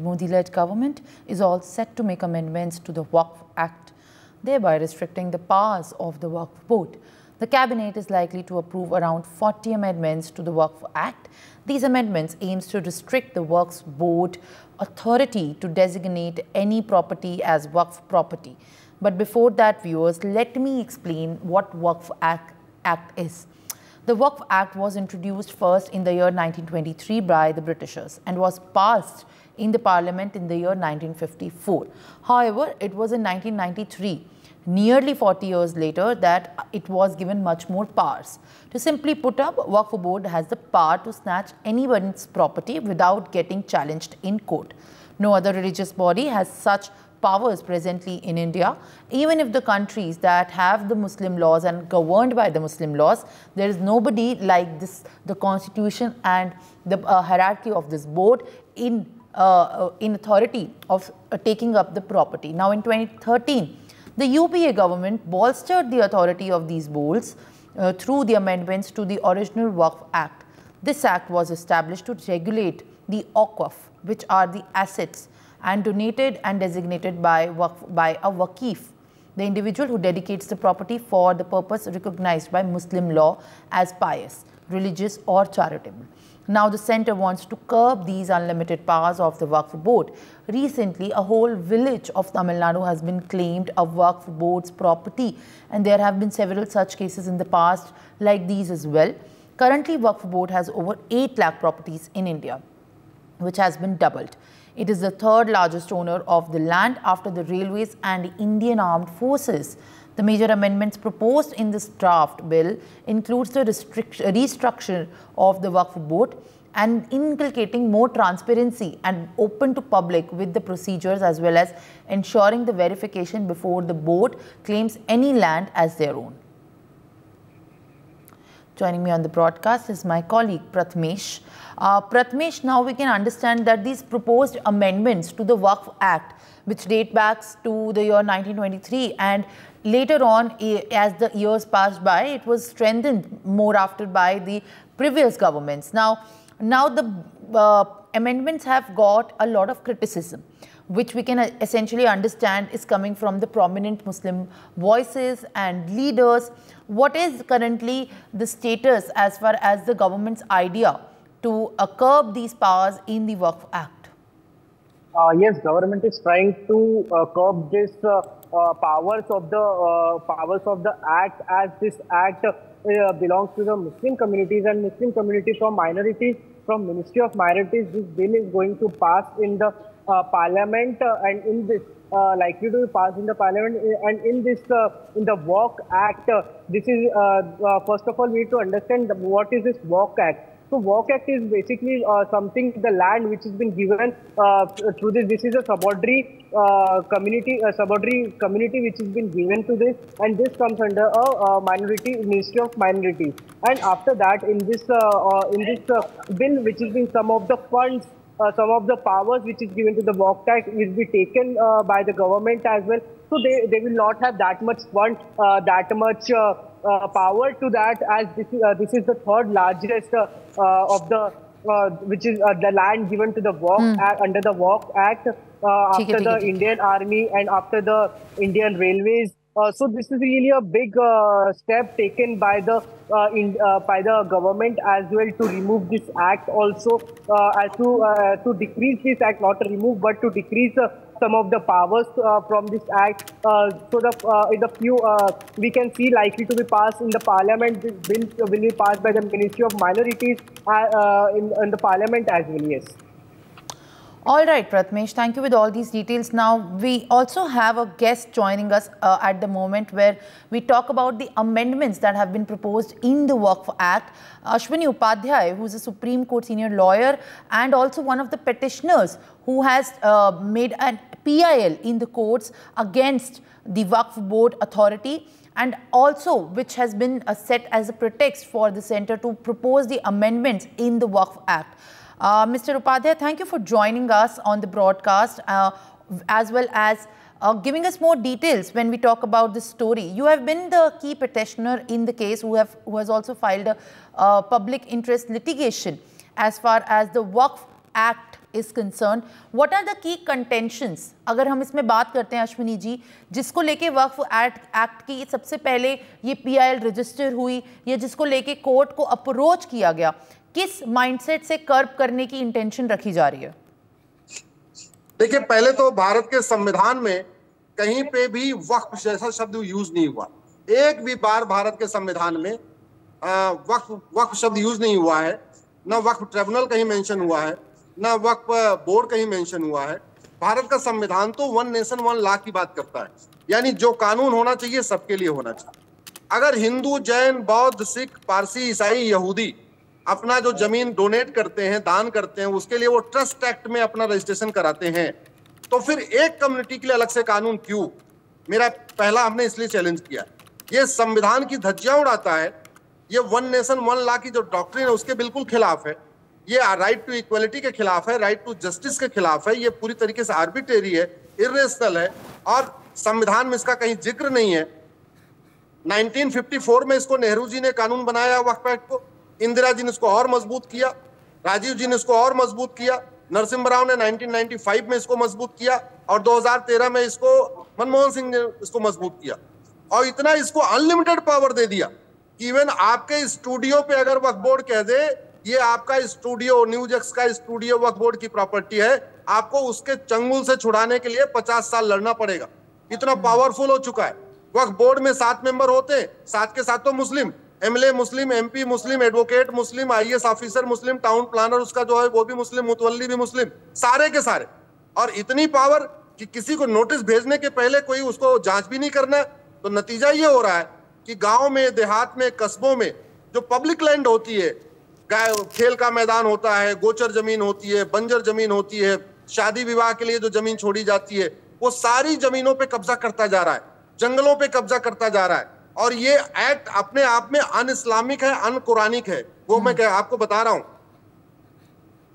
Modi-led government is all set to make amendments to the Waqf Act, thereby restricting the powers of the Waqf Board. The cabinet is likely to approve around 40 amendments to the Waqf Act. These amendments aims to restrict the Waqf Board authority to designate any property as Waqf property. But before that, viewers, let me explain what Waqf Act, Act is. The Waqf Act was introduced first in the year 1923 by the Britishers and was passed in the parliament in the year 1954. However, it was in 1993, nearly 40 years later, that it was given much more powers. To simply put up, Waqf Board has the power to snatch anyone's property without getting challenged in court. No other religious body has such powers presently in India. Even if the countries that have the Muslim laws and governed by the Muslim laws, there is nobody like this, the constitution and the uh, hierarchy of this board in, uh, uh in authority of uh, taking up the property. Now in 2013, the UPA government bolstered the authority of these boards uh, through the amendments to the original Waqf Act. This act was established to regulate the Awqaf, which are the assets and donated and designated by, by a waqif, the individual who dedicates the property for the purpose recognized by Muslim law as pious, religious or charitable. Now the centre wants to curb these unlimited powers of the Waqf board. Recently, a whole village of Tamil Nadu has been claimed a Waqf board's property and there have been several such cases in the past like these as well. Currently, Waqf board has over 8 lakh properties in India, which has been doubled. It is the third largest owner of the land after the railways and Indian armed forces. The major amendments proposed in this draft bill includes the restructure of the Waqf board and inculcating more transparency and open to public with the procedures as well as ensuring the verification before the board claims any land as their own. Joining me on the broadcast is my colleague Prathamesh. Uh, Prathamesh, now we can understand that these proposed amendments to the Waqf Act, which date back to the year 1923 and later on, as the years passed by, it was strengthened more after by the previous governments. Now, now the uh, amendments have got a lot of criticism which we can essentially understand is coming from the prominent Muslim voices and leaders. What is currently the status as far as the government's idea to uh, curb these powers in the Waqf Act? Uh, yes, government is trying to uh, curb this uh, uh, powers of the uh, powers of the act as this act belongs to the Muslim communities and Muslim community from minorities from Ministry of Minorities. This bill is going to pass in the uh, parliament uh, and in this uh, likely to be passed in the parliament and in this in the Waqf Act. this is first of all we need to understand what is this Waqf Act. So Waqf Act is basically uh, something, the land which has been given uh, through this. This is a subordinary uh, community, a subordinary community which has been given to this, and this comes under a, a minority Ministry of Minorities. And after that, in this in this bill, which has been some of the funds uh, some of the powers which is given to the Waqf Act will be taken uh, by the government as well. So they, they will not have that much fund, uh, that much power to that as this is, this is the third largest of the uh, which is uh, the land given to the Waqf mm. Act, under the Waqf Act uh, after the Indian Army and after the Indian Railways uh, so this is really a big uh, step taken by the uh, in, uh, by the government as well to remove this act. Also uh, as to uh, to decrease this act not to remove but to decrease some of the powers from this act. So the in the few we can see likely to be passed in the parliament. This bill will be passed by the ministry of minorities in, in the parliament as well yes all right, Prathamesh, thank you with all these details. Now, we also have a guest joining us uh, at the moment where we talk about the amendments that have been proposed in the Waqf Act. Ashwini Upadhyay, who is a Supreme Court senior lawyer and also one of the petitioners who has uh, made an PIL in the courts against the Waqf Board authority and also which has been uh, set as a pretext for the centre to propose the amendments in the Waqf Act. Uh, Mr. Upadhyay, thank you for joining us on the broadcast uh, as well as uh, giving us more details when we talk about this story. You have been the key petitioner in the case who, have, who has also filed a public interest litigation as far as the Waqf Act is concerned, what are the key contentions? अगर हम इसमें बात करते हैं अश्विनी जी जिसको लेके वक्फ act act की सबसे पहले ये पीआईएल रजिस्टर हुई या जिसको लेके कोर्ट को अप्रोच किया गया किस माइंडसेट से कर्व करने की इंटेंशन रखी जा रही है? देखिए पहले तो भारत के संविधान में कहीं पे भी वक्फ जैसा शब्द यूज़ नहीं हुआ। एक भी बार भारत के संविधान में वक्फ वक्फ शब्द यूज़ नहीं हुआ है। न वक्फ ट्रिब्यूनल कहीं मेंशन हुआ है। न वक्फ बोर्ड कहीं मेंशन हुआ है। भारत का संविधान तो वन नेशन, वन लॉ की बात करता है। यानी जो कानून होना चाहिए, सबके लिए होना चाहिए। अगर हिंदू, जैन, बौद्ध, सिख, पारसी, ईसाई, यहूदी अपना जो ज़मीन डोनेट करते हैं, दान करते हैं, उसके लिए वो ट्रस्ट एक्ट में अपना रजिस्ट्रेशन कराते हैं तो फिर एक कम्युनिटी के लिए अलग से कानून क्यों? मेरा पहला हमने इसलिए चैलेंज किया। ये संविधान की धज्जियाँ उड़ाता है। ये वन नेशन, वन लॉ की जो डॉक्ट्रिन है, उसके बिल्कुल खिलाफ है। ये राइट टू इक्वलिटी के खिलाफ है राइट टू जस्टिस के खिलाफ है, ये पूरी तरीके से आर्बिटेरी है इरेशनल है और संविधान में इसका कहीं ज़िक्र नहीं है। 1954 में इसको नेहरू जी ने कानून बनाया वक्फ एक्ट को, इंदिरा जी ने इसको और मज़बूत किया, राजीव जी ने इसको और मज़बूत किया, नरसिम्हा राव ने 1995 में इसको मज़बूत किया और 2013 में इसको, मनमोहन सिंह ने इसको मज़बूत किया और इतना इसको अनलिमिटेड पावर दे दिया कि इवन आपके स्टूडियो पे अगर वक्फ बोर्ड कह दे ये आपका स्टूडियो न्यूज़ एक्स का स्टूडियो वक्फ बोर्ड की प्रॉपर्टी है। आपको उसके चंगुल से छुड़ाने के लिए पचास साल लड़ना पड़ेगा। इतना पावरफुल हो चुका है। वक्फ बोर्ड में सात मेंबर होते हैं। सात के साथ तो Muslim MLA Muslim MP Muslim advocate Muslim IAS officer Muslim town planner उसका जो है वो भी मुस्लिम मुतवली भी मुस्लिम, सारे के सारे। और इतनी पावर कि किसी को नोटिस भेजने के पहले कोई उसको जाँच भी नहीं करना तो नतीजा ये हो रहा है कि गाँव में, देहात में, कस्बों में जो पब्लिक लैंड होती है गाय खेल का मैदान होता है गोचर ज़मीन होती है बंजर ज़मीन होती है शादी विवाह के लिए जो ज़मीन छोड़ी जाती है वो सारी जमीनों पे कब्जा करता जा रहा है जंगलों पे कब्जा करता जा रहा है। और ये एक्ट अपने आप में अन इस्लामिक है अन कुरानिक है वो मैं कह, आपको बता रहा हूँ।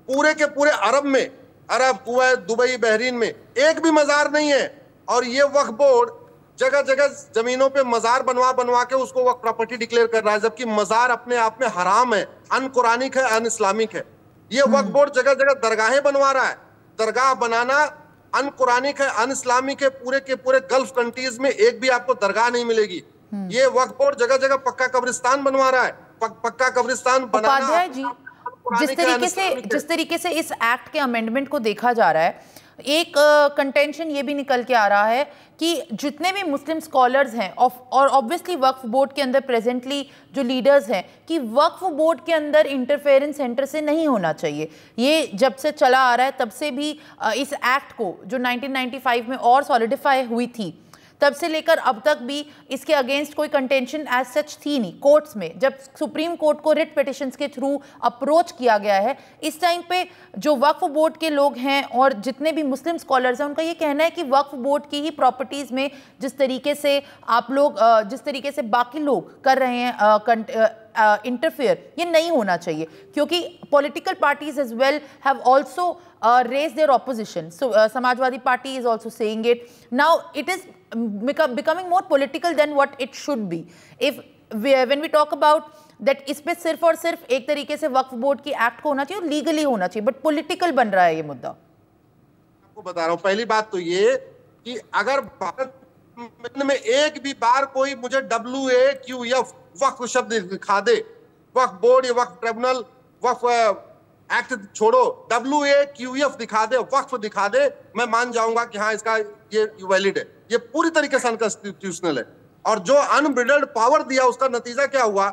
पूरे के पूरे अरब में अरब कुवैत दुबई बहरीन में एक भी मजार नहीं है। और ये वक्फ बोर्ड जगह जगह जमीनों पे मजार बनवा बनवा के उसको वक्त प्रॉपर्टी डिक्लेयर कर रहा है जबकि मजार अपने आप में हराम है अनकुरानिक है अन इस्लामिक है। ये हम्म। वक्त बोर्ड जगह जगह दरगाहें बनवा रहा है। दरगाह बनाना अनकुरानिक है अन इस्लामिक है पूरे के पूरे गल्फ कंट्रीज़ में एक भी आपको दरगाह नहीं मिलेगी। हम्म। ये वक्त बोर्ड जगह जगह पक्का कब्रिस्तान बनवा रहा है। पक्का कब्रिस्तान बनाना जिस तरीके से जिस तरीके से इस एक्ट के अमेंडमेंट को देखा जा रहा है एक कंटेंशन ये भी निकल के आ रहा है कि जितने भी मुस्लिम स्कॉलर्स हैं और ऑब्वियसली वक्फ बोर्ड के अंदर प्रेजेंटली जो लीडर्स हैं, कि वक्फ बोर्ड के अंदर इंटरफेरेंस सेंटर से नहीं होना चाहिए। ये जब से चला आ रहा है, तब से भी इस एक्ट को, जो 1995 में और सॉलिडिफाई हुई थी तब से लेकर अब तक भी इसके अगेंस्ट कोई कंटेंशन एज सच थी नहीं कोर्ट्स में। जब सुप्रीम कोर्ट को रिट पिटिशंस के थ्रू अप्रोच किया गया है, इस टाइम पे जो वक्फ बोर्ड के लोग हैं और जितने भी मुस्लिम स्कॉलर्स हैं, उनका ये कहना है कि वक्फ बोर्ड की ही प्रॉपर्टीज़ में जिस तरीके से आप लोग जिस तरीके से बाकी लोग कर रहे हैं इंटरफेयर ये नहीं होना चाहिए क्योंकि political parties as well have also raise their opposition so Samajwadi party is also saying it now it is more political than what it should be. If we, when we talk about that इस पे सिर्फ़ और सिर्फ़ एक तरीके से वक्फ board की act को होना चाहिए और लीगली होना चाहिए बट पोलिटिकल बन रहा है ये मुद्दा। आपको बता रहा हूँ पहली बात तो ये कि अगर भारत में एक भी बार कोई मुझे W A Q F Waqf शब्द दिखा दे। वक्फ बोर्ड या वक्फ ट्रिब्यूनल वक्फ एक्ट छोड़ो। डब्ल्यू ए क्यू एफ़ दिखा दे वक्फ दिखा दे। मैं मान जाऊँगा कि हाँ इसका ये वैलिड है। ये पूरी तरीके से अनकॉन्स्टिट्यूशनल है। और जो अनब्रिडल्ड पावर दिया, उसका नतीजा क्या हुआ?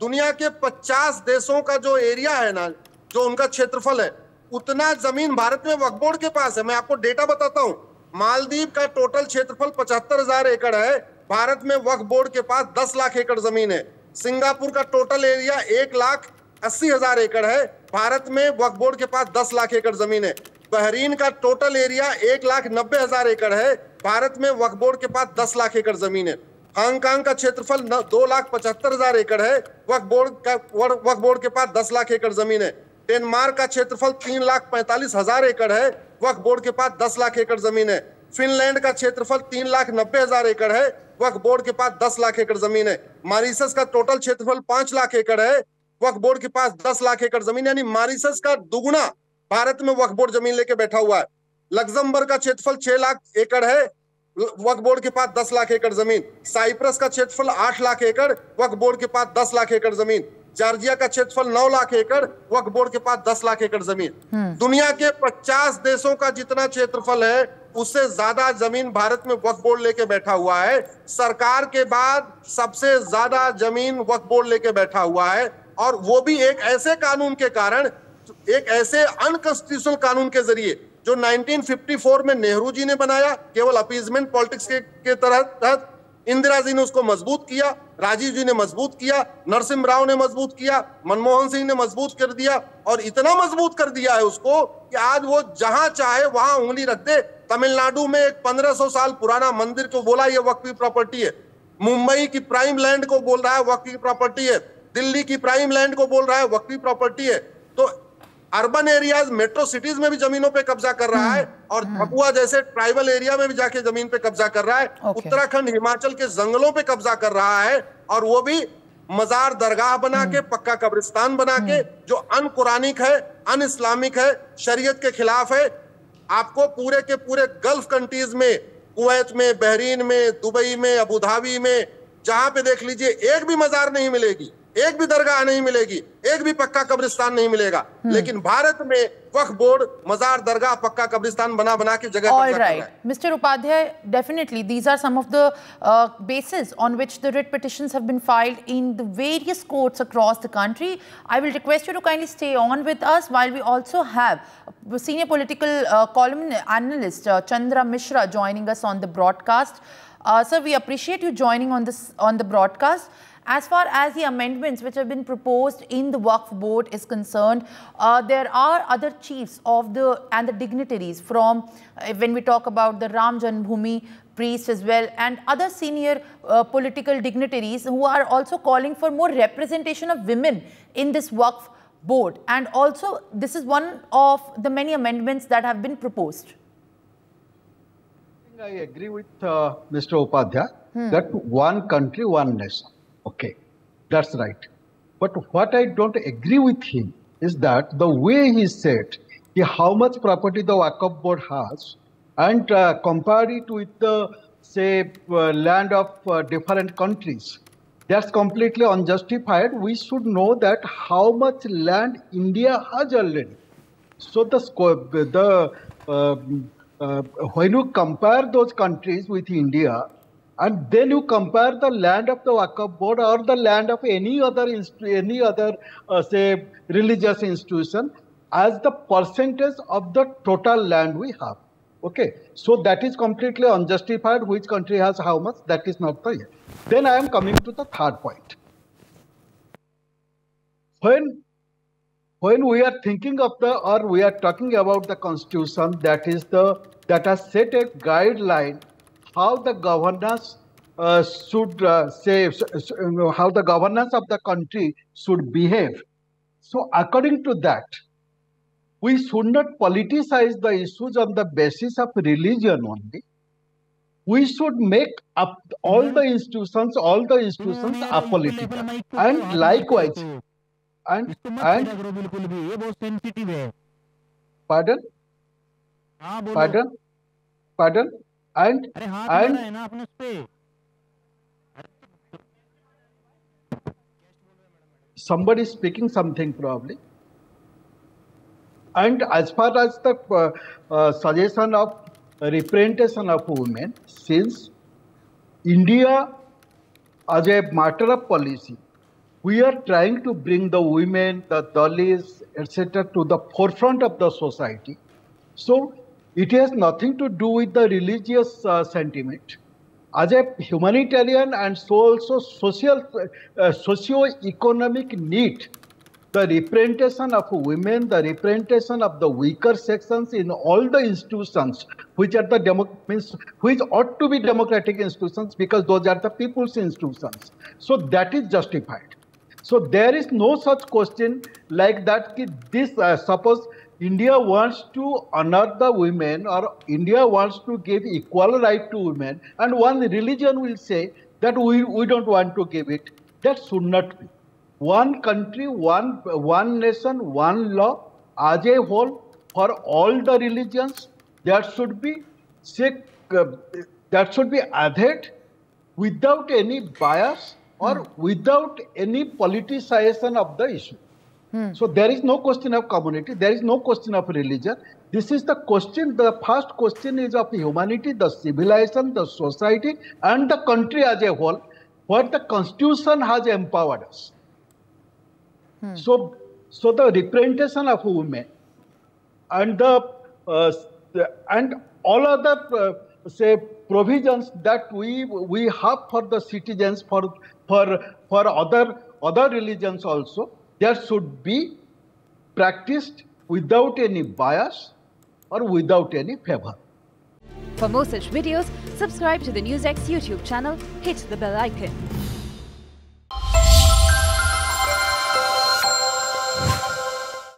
दुनिया के 50 देशों का जो एरिया है ना, जो उनका क्षेत्रफल है, उतना ज़मीन भारत में वक्फ बोर्ड के पास है। मैं आपको डेटा बताता हूँ। मालदीव का टोटल क्षेत्रफल पचहत्तर हज़ार एकड़ है। भारत में वक्फ बोर्ड के पास दस लाख एकड़ ज़मीन है। सिंगापुर का टोटल एरिया एक लाख अस्सी हज़ार एकड़ है। भारत में वक्फ बोर्ड के पास दस लाख एकड़ ज़मीन है। बहरीन का टोटल एरिया एक लाख नब्बे हज़ार एकड़ है। भारत में वक्फ बोर्ड के पास दस लाख एकड़ ज़मीन है। हांगकांग का क्षेत्रफल दो लाख पचहत्तर हज़ार एकड़ है। वक्फ बोर्ड का वक्फ बोर्ड के पास दस लाख एकड़ ज़मीन है। डेनमार्क का क्षेत्रफल तीन लाख पैंतालीस हज़ार एकड़ है। वक्फ बोर्ड के पास दस लाख एकड़ ज़मीन है। फिनलैंड का क्षेत्रफल तीन लाख नब्बे हज़ार एकड़ है। वक्फ बोर्ड के पास दस लाख एकड़ ज़मीन है। मारिसस का टोटल क्षेत्रफल पाँच लाख एकड़ है। वक्फ बोर्ड के पास दस लाख एकड़ ज़मीन, यानी मारिसस का दुगुना भारत में वक्फ बोर्ड ज़मीन लेके बैठा हुआ है। लग्जमबर्ग का क्षेत्रफल छह लाख एकड़ है। वक्फ बोर्ड के पास दस लाख एकड़ ज़मीन। साइप्रस का क्षेत्रफल आठ लाख एकड़। वक्फ बोर्ड के पास दस लाख एकड़ ज़मीन। जॉर्जिया का क्षेत्रफल नौ लाख एकड़ वक्फ बोर्ड के पास दस लाख एकड़ ज़मीन। दुनिया के पचास देशों का जितना क्षेत्रफल है उससे ज़्यादा ज़मीन भारत में वक्फ बोर्ड लेके बैठा हुआ है। सरकार के बाद सबसे ज़्यादा ज़मीन वक्फ बोर्ड लेके बैठा हुआ है। और वो भी एक ऐसे कानून के कारण एक ऐसे अनकॉन्स्टिट्यूशनल कानून के ज़रिए जो 1954 में नेहरू जी ने बनाया केवल अपीजमेंट पॉलिटिक्स के, के तहत इंदिरा जी ने उसको मज़बूत किया, राजीव जी ने मज़बूत किया, नरसिम्हा राव ने मज़बूत किया, मनमोहन सिंह ने मज़बूत कर दिया और इतना मज़बूत कर दिया है उसको कि आज वो जहाँ चाहे वहाँ उंगली रख दे। तमिलनाडु में एक 1500 साल पुराना मंदिर को बोला, ये वक्त की प्रॉपर्टी है। मुंबई की प्राइम लैंड को बोल रहा है वक्त की प्रॉपर्टी है। दिल्ली की प्राइम लैंड को बोल रहा है वक्त की प्रॉपर्टी है। तो अर्बन एरियाज़ मेट्रो सिटीज़ में भी जमीनों पे कब्जा कर रहा है और भपुआ जैसे ट्राइबल एरिया में भी जाके ज़मीन पे कब्जा कर रहा है। उत्तराखंड हिमाचल के जंगलों पे कब्जा कर रहा है और वो भी मजार दरगाह बना के पक्का कब्रिस्तान बना के जो अन कुरानिक है अन इस्लामिक है शरीयत के खिलाफ है आपको पूरे के पूरे गल्फ कंट्रीज़ में कुवैत में बहरीन में दुबई में अबू धाबी में जहाँ पे देख लीजिए एक भी मजार नहीं मिलेगी। एक भी दरगाह नहीं मिलेगी एक भी पक्का कब्रिस्तान नहीं मिलेगा। लेकिन भारत में वक्फ बोर्ड मजार दरगाह पक्का कब्रिस्तान बना बना के जगह all right mister Upadhyay definitely these are some of the basis on which the writ petition have been filed in the various courts across the country I will request you to kindly stay on with us while we also have senior political column analyst Chandra Mishra joining us on the broadcast sir we appreciate you joining on this on the broadcast we appreciate you joining on this on the broadcast. As far as the amendments which have been proposed in the Waqf board is concerned, uh, there are other chiefs of the and the dignitaries from uh, when we talk about the Ram Janmabhoomi priest as well and other senior uh, political dignitaries who are also calling for more representation of women in this Waqf board and also this is one of the many amendments that have been proposed. I agree with uh, Mr. Upadhyay that one country, one nation. Okay, that's right. But what I don't agree with him is that the way he said how much property the Waqf board has and uh, compare it with the say uh, land of uh, different countries. That's completely unjustified. We should know that how much land India has already. So the the uh, uh, when you compare those countries with India, and then you compare the land of the Waqf board or the land of any other any other uh, say religious institution as the percentage of the total land we have. Okay, so that is completely unjustified. Which country has how much? That is not the. Then I am coming to the third point. When when we are thinking of the or we are talking about the constitution that is the that has set a guideline how the governance uh, should uh, say, how the governance of the country should behave. So according to that, we should not politicize the issues on the basis of religion only. We should make up all the institutions, all the institutions apolitical. And likewise, and, and pardon, pardon, pardon and अरे हाथ and मारा है ना आपने उस पे somebody speaking something probably and as far as the uh, uh, suggestion of representation of women since india as a matter of policy we are trying to bring the women the dalits etc to the forefront of the society so it has nothing to do with the religious uh, sentiment as a humanitarian and so also social uh, socio-economic need the representation of women the representation of the weaker sections in all the institutions which are the demo- means which ought to be democratic institutions because those are the people's institutions so that is justified so there is no such question like that. This uh, suppose India wants to honor the women or India wants to give equal right to women, and one religion will say that we, we don't want to give it. That should not be. One country, one one nation, one law. As a whole, for all the religions. that should be say, uh, that should be added without any bias or without any politicization of the issue. So there is no question of community, there is no question of religion. This is the question, the first question is of humanity, the civilization, the society, and the country as a whole, what the constitution has empowered us. So, so the representation of women and the uh, and all other uh, say provisions that we we have for the citizens for for for other other religions also there should be practiced without any bias or without any favor. For more such videos, subscribe to the NewsX YouTube channel, hit the bell icon.